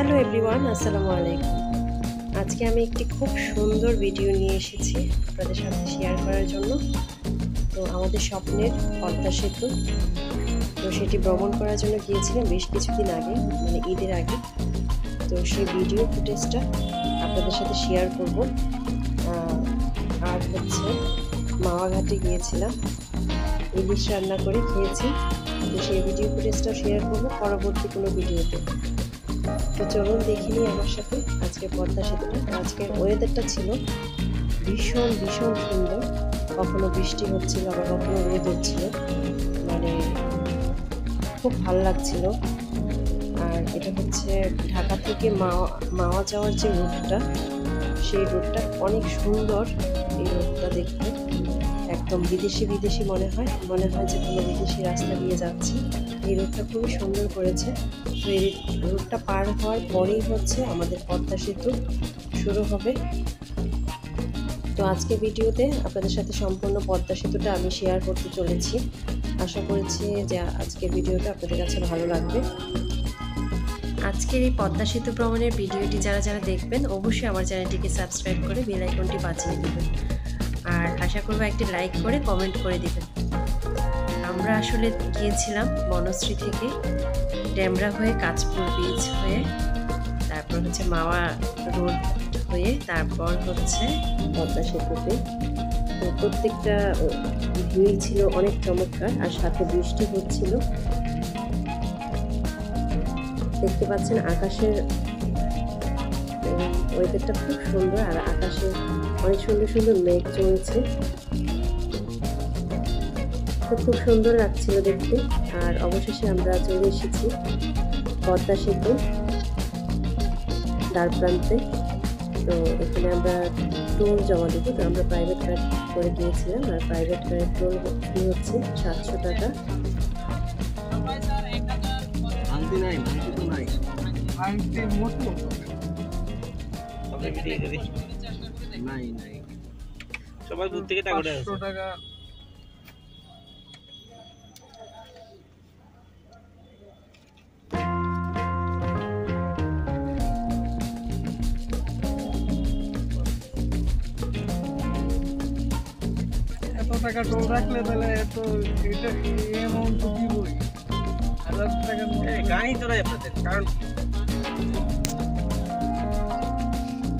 Hello everyone, আসসালামু আলাইকুম। আজকে আমি একটি খুব সুন্দর ভিডিও নিয়ে এসেছি আপনাদের সাথে শেয়ার করার জন্য। তো আমাদের স্বপ্নের পদ্মা সেতু। তো সেটি ভ্রমণ করার জন্য গিয়েছিলাম বেশ কিছুদিন আগে মানে ঈদের আগে। তো সেই ভিডিও ফুটেজটা আপনাদের সাথে শেয়ার করব। আর হচ্ছে মাওয়াঘাটে গিয়েছিলাম। ইলিশ রান্না করে খেয়েছি। তো সেই ভিডিও ফুটেজটা শেয়ার করব। পরবর্তী কোনো ভিডিওতে। তো চলুন দেখে নিই আমার সাথে। আজকে পদ্মা সেতুটা আজকের ওয়েদারটা ছিল ভীষণ ভীষণ সুন্দর। কখনো বৃষ্টি হচ্ছিল, আবার কখনো ওয়েদার হচ্ছিল। মানে খুব ভালো লাগছিল। আর এটা হচ্ছে ঢাকা থেকে মাওয়া মাওয়া যাওয়ার যে রুটটা সেই রোডটা অনেক সুন্দর, এই রুটটা দেখতে। একদম বিদেশি বিদেশি মনে হয় মনে হয় যে কোনো বিদেশি রাস্তা দিয়ে যাচ্ছি। এই রোডটা খুবই সুন্দর করেছে। তো এই রোডটা পার হওয়ার পরেই হচ্ছে আমাদের পদ্মা সেতু শুরু হবে। তো আজকে ভিডিওতে আপনাদের সাথে সম্পূর্ণ পদ্মা সেতুটা আমি শেয়ার করতে চলেছি। আশা করছি যে আজকের ভিডিওটা আপনাদের কাছে ভালো লাগবে। আজকের এই পদ্মা সেতু ভ্রমণের ভিডিওটি যারা যারা দেখবেন, অবশ্যই আমার চ্যানেলটিকে সাবস্ক্রাইব করে বেল আইকনটি বাঁচিয়ে দেবেন। আর আশা করব একটি লাইক করে, কমেন্ট করে দেবেন। আমরা আসলে গিয়েছিলাম বনশ্রী থেকে ড্যামরা হয়ে, কাঁচপুর বীচ হয়ে, তারপর হচ্ছে মাওয়া রোড হয়ে, তারপর হচ্ছে পদ্মা সেতুতে। প্রত্যেকটা ভিউই ছিল অনেক চমৎকার, আর সাথে বৃষ্টি হচ্ছিল। দেখতে পাচ্ছেন আকাশের ওয়েদারটা খুব সুন্দর আর আকাশে অনেক সুন্দর সুন্দর মেঘ চলছে। খুব সুন্দর লাগছিল দেখতে আর অবশেষে আমরা চলে এসেছি পদ্মা সেতু দ্বার প্রান্তে। তো এখানে আমরা টোল জমা দেবো, তো আমরা প্রাইভেট কার করে গিয়েছিলাম আর প্রাইভেট কারের টোল ফি হচ্ছে? সাতশো টাকা। সবাই দূর থেকে টাকা টাকা। এত টাকা টোল রাখলে তাহলে এত এটা অ্যামাউন্ট তো দিবই। হাজার মধ্যে গাড়ি তোরাই আপনাদের কারণ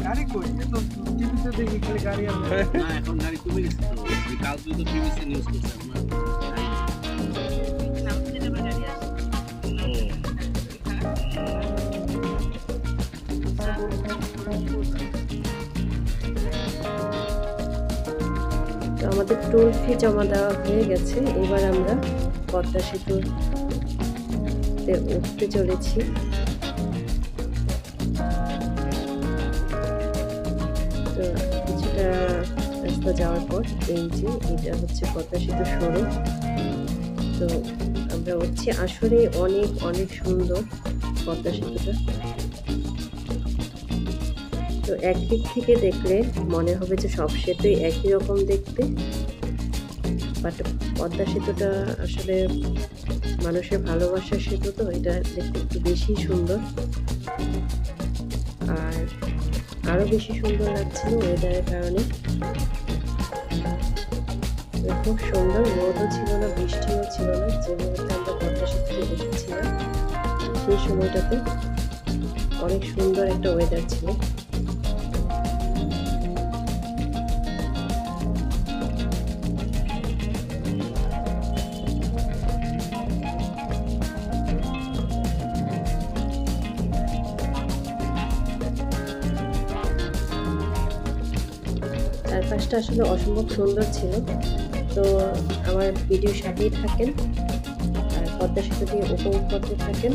গাড়ি কই? এত টিভিতে দেখি খালি গাড়ি আছে। না এখন গাড়ি কমে গেছে তো। কাল তুই তো বিবিসি নিউজ করছিলাম না? তো আমাদের টোল ফি জমা দেওয়া হয়ে গেছে। এবার আমরা পদ্মা সেতুতে উঠতে চলেছি। রাস্তা যাওয়ার পর এই এটা হচ্ছে পদ্মা সেতু সড়ক। তো আমরা হচ্ছে আসলে অনেক অনেক সুন্দর পদ্মা সেতুটা তো একদিক থেকে দেখলে মনে হবে যে সব সেতুই একই রকম দেখতে। বাট পদ্মা সেতুটা আসলে মানুষের ভালোবাসার সেতু তো, এটা দেখতে একটু বেশি সুন্দর। আর আরও বেশি সুন্দর লাগছিল ওয়েদারের কারণে। খুব সুন্দর রোদও ছিল না, বৃষ্টিও ছিল না, যে মুহূর্তে আমরা পদ্মা থেকে দেখেছিলাম সেই সময়টাতে অনেক সুন্দর একটা ওয়েদার ছিল। চারপাশটা আসলে অসম্ভব সুন্দর ছিল। তো আমার ভিডিও সাথেই থাকেন। আর পদ্মা সেতু দিয়ে উপভোগ করতে থাকেন।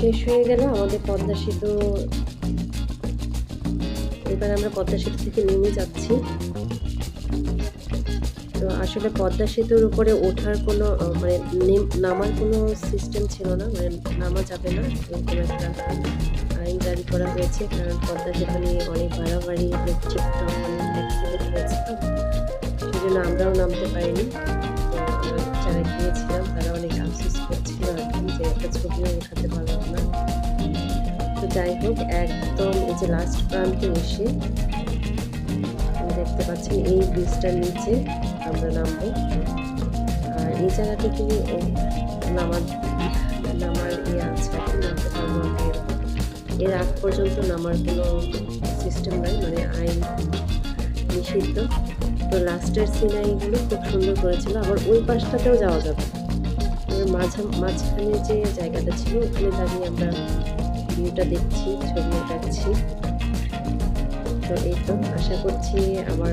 শেষ হয়ে গেল, আমাদের পদ্মা সেতু। এবার আমরা পদ্মা সেতু থেকে নেমে যাচ্ছি। তো আসলে পদ্মা সেতুর উপরে ওঠার কোনো মানে নামার কোনো সিস্টেম ছিল না মানে নামা যাবে না। এরকম একটা আইন জারি করা হয়েছে, কারণ পদ্মা সেতু নিয়ে অনেক বাড়াবাড়ি অনেক অ্যাক্সিডেন্ট হয়েছে সেই জন্য আমরাও নামতে পারিনি। যারা গিয়েছিলাম, তারা অনেক আফসোস করছিল আর কি, যে একটা ছবিও উঠাতে পারলাম। যাই হোক, একদম এই যে লাস্ট প্রান্তে এসে দেখতে পাচ্ছেন এই ব্রিজটার নিচে আমরা নামবো। আর এই জায়গা থেকে নামার নামার ইয়ে আছে, নামতে পারব। এর আগ পর্যন্ত নামার কোনো সিস্টেম নাই মানে আইন নিষিদ্ধ। তো লাস্টের সিনারিগুলো খুব সুন্দর করেছিল। আবার ওই পাশটাতেও যাওয়া যাবে। মাঝখানে যে জায়গাটা ছিল, ওখানে দাঁড়িয়ে আমরা ভিউটা দেখছি, ছবি উঠাচ্ছি তো এই তো, আশা করছি আমার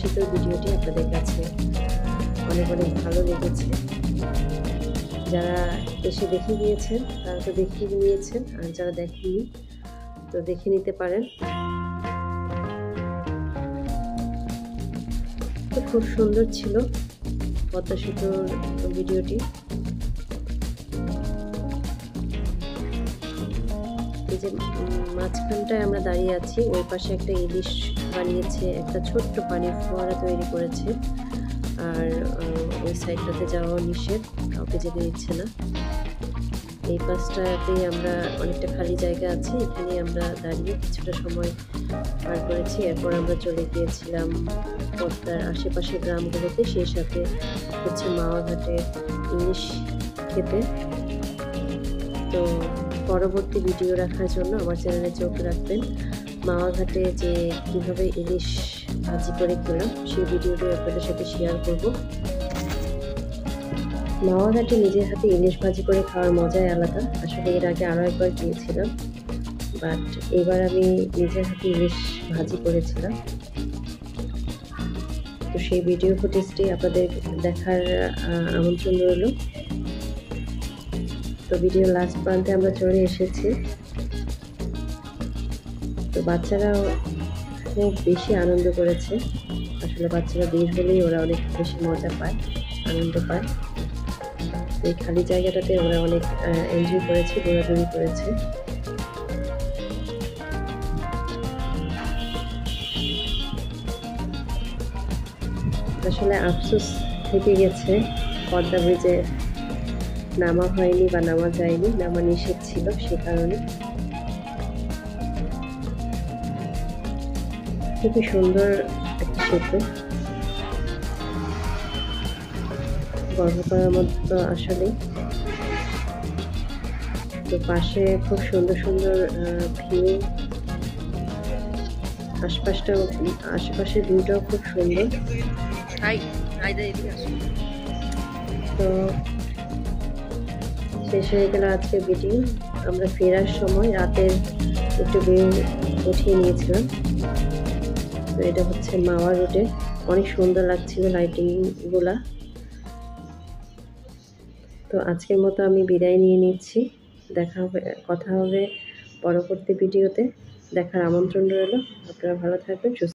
সেতুর ভিডিওটি আপনাদের কাছে অনেক অনেক ভালো লেগেছে। যারা এসে দেখে গিয়েছেন তারা তো দেখে নিয়েছেন, আর যারা দেখেনি তো দেখে নিতে পারেন। তো খুব সুন্দর ছিল সেতুর ভিডিওটি। যে মাঝখানটায় আমরা দাঁড়িয়ে আছি, ওই পাশে একটা ইলিশ বানিয়েছে, একটা ছোট্ট পানির ফোয়ারা তৈরি করেছে। আর ওই সাইডটাতে যাওয়া নিষেধ, কাউকে যেতে দিচ্ছে না। এই পাশটাতেই আমরা অনেকটা খালি জায়গা আছে এখানে আমরা দাঁড়িয়ে কিছুটা সময় পার করেছি। এরপর আমরা চলে গিয়েছিলাম পদ্মার আশেপাশে গ্রামগুলোতে, সেই সাথে হচ্ছে মাওয়াঘাটে ইলিশ খেতে। তো পরবর্তী ভিডিও রাখার জন্য আমার চ্যানেলে চোখ রাখবেন। মাওয়াঘাটে যে কীভাবে ইলিশ ভাজি করে খেলাম, সেই ভিডিওটি আপনাদের সাথে শেয়ার করব। মাওয়াঘাটে নিজের হাতে ইলিশ ভাজি করে খাওয়ার মজাই আলাদা। আসলে এর আগে আরও একবার গিয়েছিলাম বাট এবার আমি নিজের হাতে ইলিশ ভাজি করেছিলাম। তো সেই ভিডিও ফুটেজটি আপনাদের দেখার আমন্ত্রণ রইল। তো ভিডিও লাস্ট প্রান্তে আমরা চলে এসেছি। তো বাচ্চারাও খুব বেশি আনন্দ করেছে। আসলে বাচ্চারা বের হলেই ওরা অনেক বেশি মজা পায়, আনন্দ পায়। তো এই খালি জায়গাটাতে ওরা অনেক এনজয় করেছে দৌড়াদৌড়ি করেছে। আসলে আফসোস থেকে গেছে, পদ্মা ব্রিজে নামা হয়নি বা নামা যায়নি নামা নিষেধ ছিল সে কারণে। খুবই সুন্দর একটা সেতু গর্ব করার মতো আসলে তো পাশে খুব সুন্দর সুন্দর ভিউ। আশপাশটাও আশেপাশের ভিউটাও খুব সুন্দর। তো শেষ হয়ে গেল আজকের ভিডিও আমরা ফেরার সময় রাতের একটু বেউ উঠিয়ে নিয়েছিলাম। তো এটা হচ্ছে মাওয়া রোডে। অনেক সুন্দর লাগছিল লাইটিংগুলা তো আজকের মতো আমি বিদায় নিয়ে নিচ্ছি। দেখা হবে, কথা হবে পরবর্তী ভিডিওতে দেখার আমন্ত্রণ রইল। আপনারা ভালো থাকবেন, সুস্থ